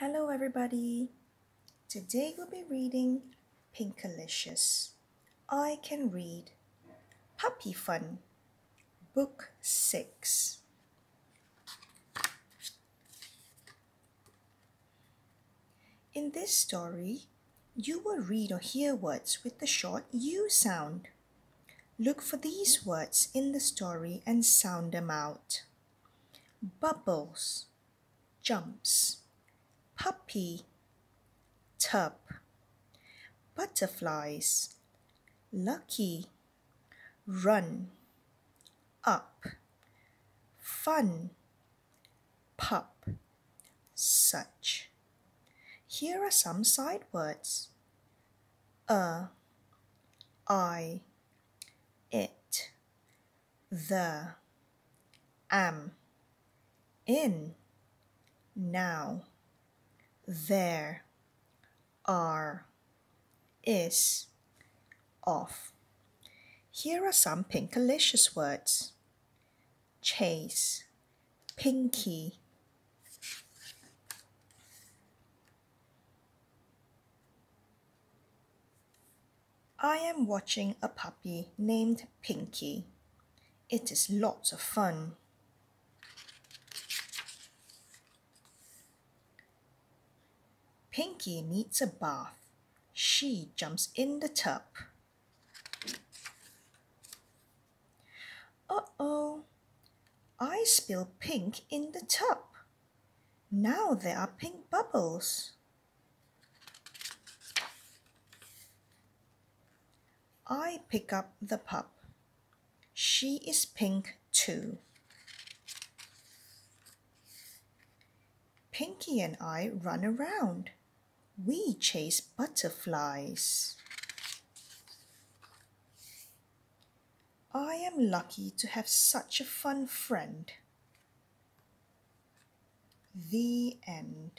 Hello, everybody. Today we'll be reading Pinkalicious. I Can Read. Puppy Fun, Book 6. In this story, you will read or hear words with the short U sound. Look for these words in the story and sound them out. Bubbles, jumps, puppy, tub, butterflies, lucky, run, up, fun, pup, such. Here are some side words. A, I, it, the, am, in, now, there, are, is, off. Here are some pinkalicious words chase, pinky, I am watching a puppy named Pinky. It is lots of fun. Pinky needs a bath. She jumps in the tub. Uh-oh, I spill pink in the tub. Now there are pink bubbles. I pick up the pup. She is pink too. Pinky and I run around. We chase butterflies. I am lucky to have such a fun friend. The end.